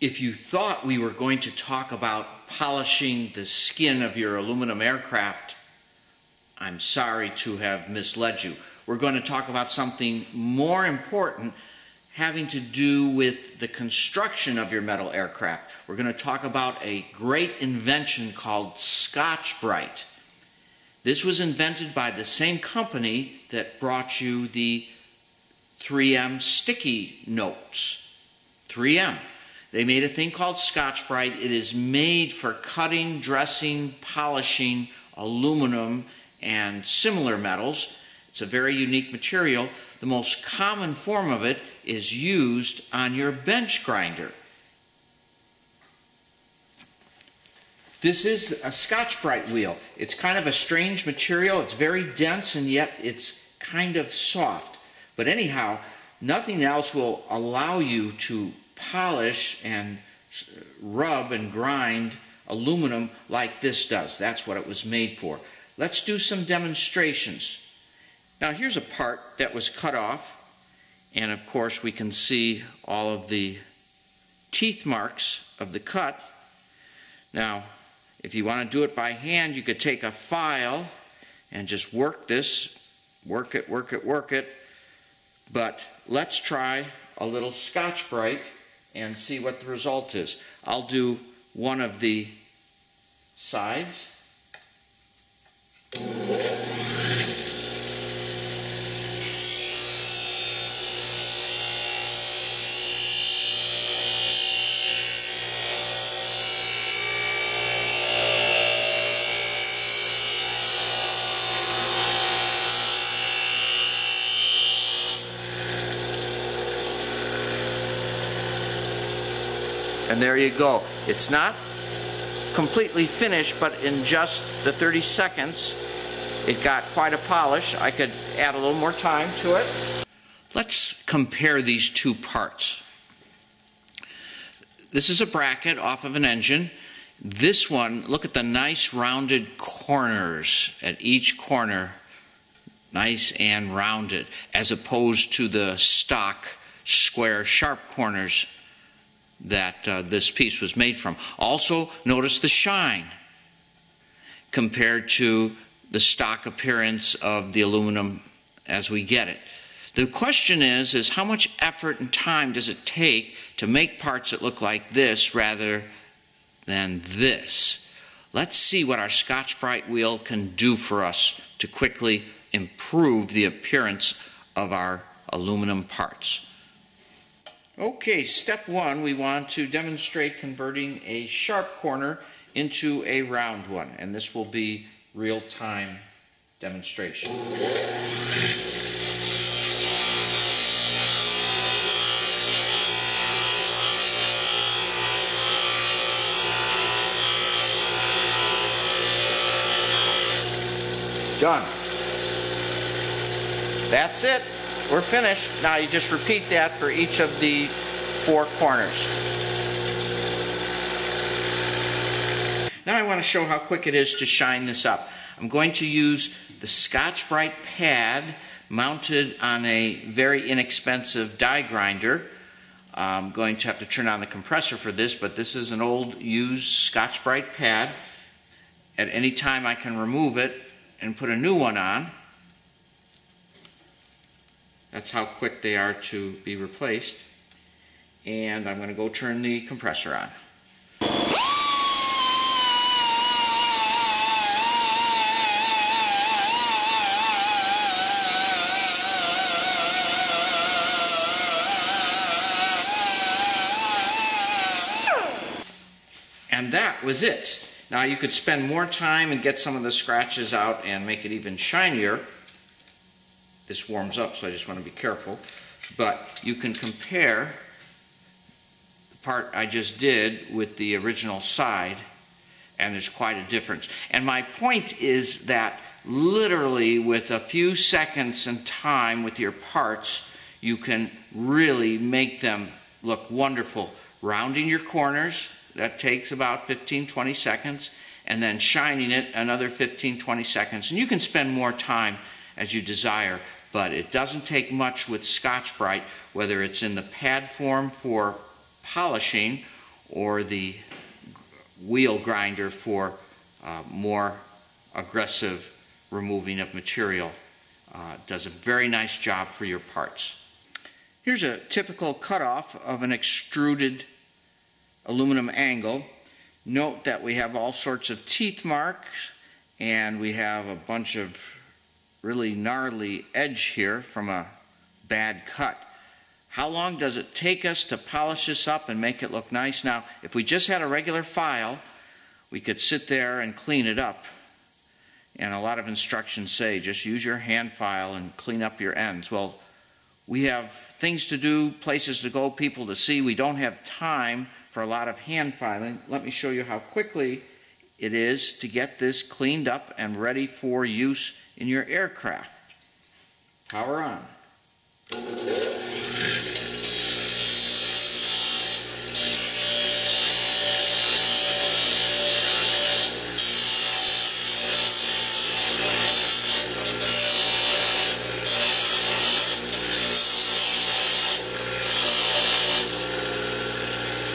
If you thought we were going to talk about polishing the skin of your aluminum aircraft, I'm sorry to have misled you. We're going to talk about something more important having to do with the construction of your metal aircraft. We're going to talk about a great invention called Scotch-Brite. This was invented by the same company that brought you the 3M sticky notes. 3M. They made a thing called Scotch-Brite. It is made for cutting, dressing, polishing aluminum and similar metals. It's a very unique material. The most common form of it is used on your bench grinder. This is a Scotch-Brite wheel. It's kind of a strange material. It's very dense and yet it's kind of soft. But anyhow, nothing else will allow you to polish and rub and grind aluminum like this does. That's what it was made for. Let's do some demonstrations. Now here's a part that was cut off and of course we can see all of the teeth marks of the cut. Now if you want to do it by hand you could take a file and just work this, work it, work it, work it. But let's try a little Scotch-Brite and see what the result is. I'll do one of the sides. And there you go. It's not completely finished, but in just the 30 seconds, it got quite a polish. I could add a little more time to it. Let's compare these two parts. This is a bracket off of an engine. This one, look at the nice rounded corners at each corner, nice and rounded, as opposed to the stock square sharp corners that uh, this piece was made from. Also, notice the shine compared to the stock appearance of the aluminum as we get it. The question is, is how much effort and time does it take to make parts that look like this rather than this? Let's see what our Scotch-Brite wheel can do for us to quickly improve the appearance of our aluminum parts. Okay, step one, we want to demonstrate converting a sharp corner into a round one, and this will be real-time demonstration. Done. That's it. We're finished. Now you just repeat that for each of the four corners. Now I want to show how quick it is to shine this up. I'm going to use the Scotch-Brite pad mounted on a very inexpensive die grinder. I'm going to have to turn on the compressor for this, but this is an old used Scotch-Brite pad. At any time I can remove it and put a new one on. That's how quick they are to be replaced. And I'm going to go turn the compressor on. And that was it. Now you could spend more time and get some of the scratches out and make it even shinier this warms up, so I just want to be careful. But you can compare the part I just did with the original side, and there's quite a difference. And my point is that literally with a few seconds and time with your parts, you can really make them look wonderful. Rounding your corners, that takes about 15, 20 seconds, and then shining it another 15, 20 seconds. And you can spend more time as you desire but it doesn't take much with Scotch-Brite, whether it's in the pad form for polishing or the wheel grinder for uh, more aggressive removing of material. Uh, does a very nice job for your parts. Here's a typical cutoff of an extruded aluminum angle. Note that we have all sorts of teeth marks and we have a bunch of really gnarly edge here from a bad cut. How long does it take us to polish this up and make it look nice? Now, if we just had a regular file, we could sit there and clean it up. And a lot of instructions say just use your hand file and clean up your ends. Well, we have things to do, places to go, people to see. We don't have time for a lot of hand filing. Let me show you how quickly it is to get this cleaned up and ready for use in your aircraft. Power on.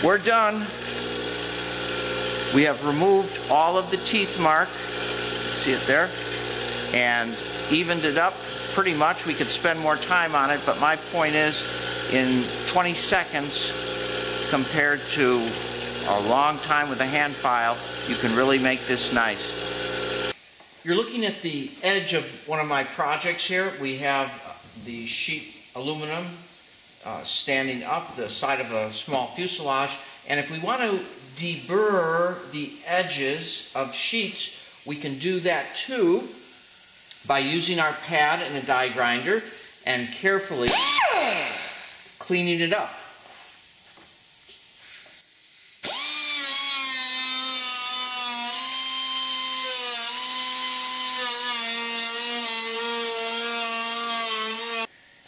We're done. We have removed all of the teeth mark. See it there? And evened it up pretty much. We could spend more time on it, but my point is in 20 seconds compared to a long time with a hand file, you can really make this nice. You're looking at the edge of one of my projects here. We have the sheet aluminum uh, standing up the side of a small fuselage. And if we want to deburr the edges of sheets, we can do that too by using our pad and a die grinder and carefully cleaning it up.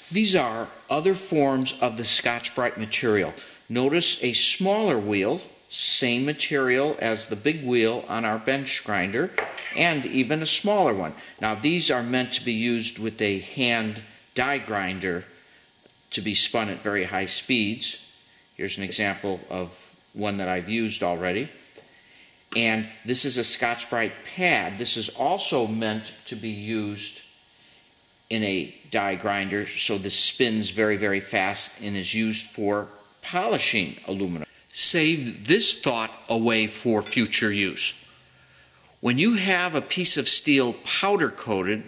These are other forms of the Scotch-Brite material. Notice a smaller wheel, same material as the big wheel on our bench grinder, and even a smaller one. Now these are meant to be used with a hand die grinder to be spun at very high speeds. Here's an example of one that I've used already. And this is a Scotch-Brite pad. This is also meant to be used in a die grinder so this spins very, very fast and is used for polishing aluminum. Save this thought away for future use. When you have a piece of steel powder coated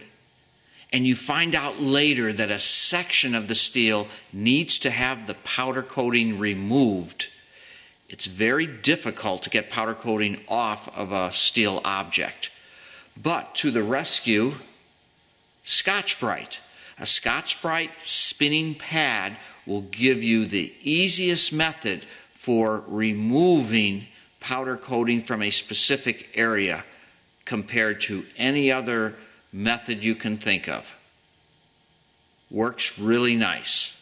and you find out later that a section of the steel needs to have the powder coating removed, it's very difficult to get powder coating off of a steel object. But to the rescue, Scotch-Brite. A Scotch-Brite spinning pad will give you the easiest method for removing powder coating from a specific area compared to any other method you can think of. Works really nice.